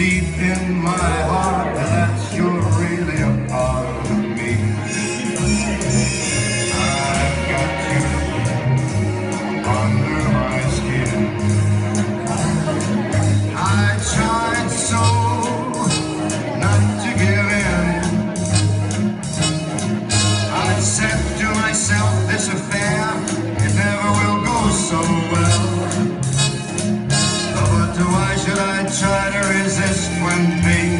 deep in my heart that you're really a part of me. I've got you under my skin. I tried so not to give in. I said to myself, this affair, try to resist when, baby,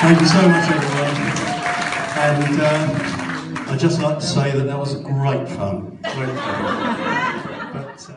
Thank you so much, everyone. And uh, I'd just like to say that that was great fun. Great fun.